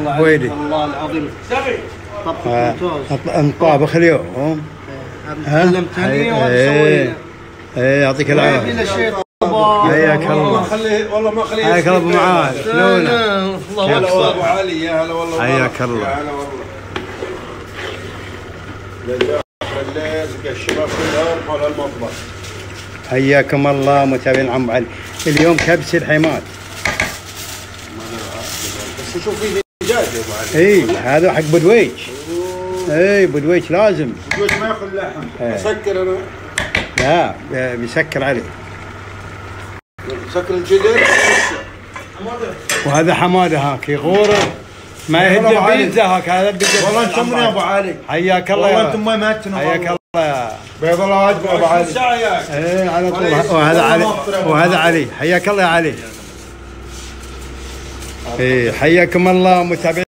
ويلي؟ الله العظيم. طبخ ممتاز مطابخ اليوم ها؟ علمتني وأنا إيه مسوي. إيه يعطيك العافية. حياك الله. والله ما خليه حياك الله أبو معاذ. شلونك؟ الله ابو علي يا هلا والله حياك الله. يا هلا والله جزاك الليل الشباب كلهم حول المطبخ حياكم الله متابعين عم علي. اليوم كبس الحماد بس شوف دجاج يا ابو علي اي هذا حق بدويج. اي بدويج لازم. الجوج ما ياكل لحم. إيه. سكر أنا. لا ب- بيسكر عليه. سكر الجدر. وهذا حمادة هاك يغوره ما يهد. بيتزا هاك هذا بيتزا والله أنتم يا أبو علي. حياك الله. والله يا أنتم ما ماتنا حياك الله. يا بيض الله وجهك أبو علي. إيه على طول. وهذا علي. وهذا علي. حياك الله يا علي. حياكم الله متابعين.